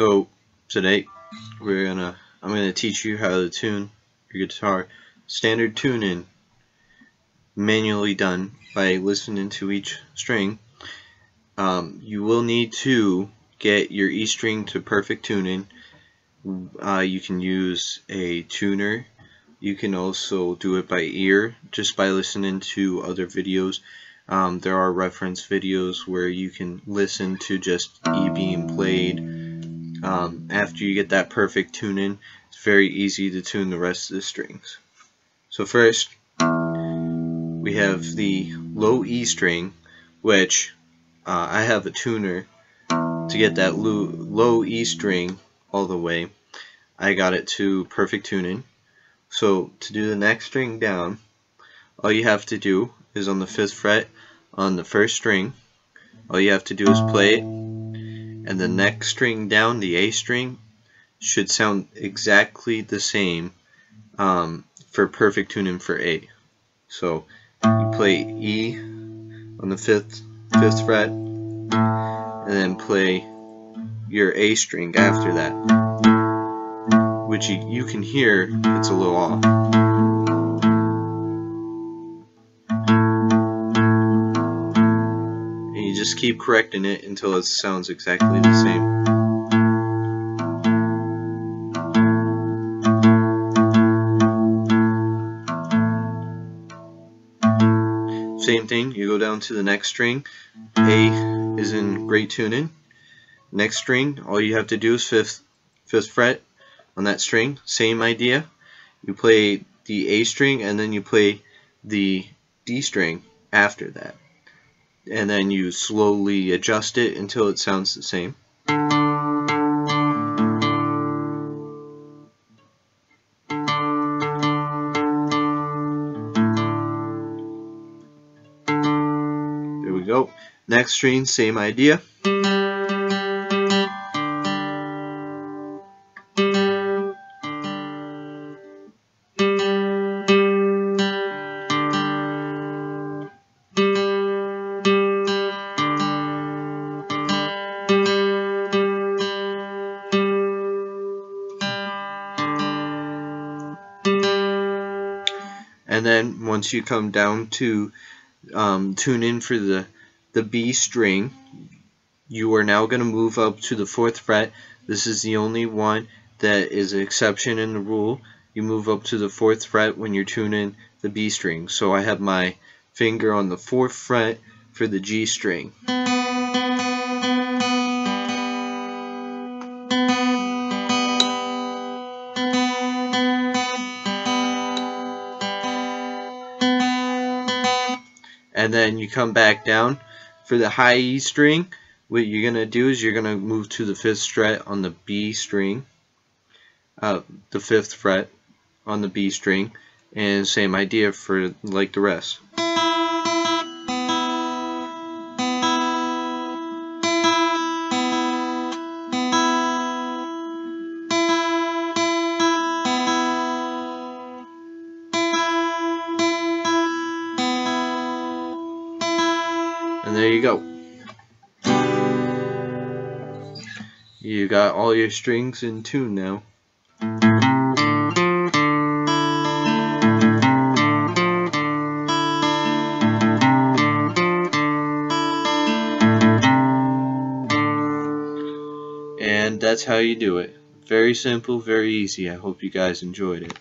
So today we're gonna I'm gonna teach you how to tune your guitar standard tuning manually done by listening to each string. Um, you will need to get your E string to perfect tuning. Uh, you can use a tuner. You can also do it by ear just by listening to other videos. Um, there are reference videos where you can listen to just E being played. Um, after you get that perfect tuning, it's very easy to tune the rest of the strings. So first, we have the low E string, which uh, I have a tuner to get that low, low E string all the way. I got it to perfect tuning. So to do the next string down, all you have to do is on the 5th fret on the first string all you have to do is play it and the next string down the A string should sound exactly the same um, for perfect tuning for A. So you play E on the 5th 5th fret and then play your A string after that which you, you can hear it's a little off just keep correcting it until it sounds exactly the same. Same thing, you go down to the next string. A is in great tuning. Next string, all you have to do is fifth, fifth fret on that string. Same idea. You play the A string and then you play the D string after that and then you slowly adjust it until it sounds the same. There we go. Next string, same idea. And then once you come down to um, tune in for the the B string you are now going to move up to the fourth fret. This is the only one that is an exception in the rule. You move up to the fourth fret when you're tuning the B string. So I have my finger on the fourth fret for the G string and then you come back down for the high E string what you're gonna do is you're gonna move to the fifth fret on the B string uh, the fifth fret on the B string and same idea for like the rest And there you go. You got all your strings in tune now. And that's how you do it. Very simple, very easy. I hope you guys enjoyed it.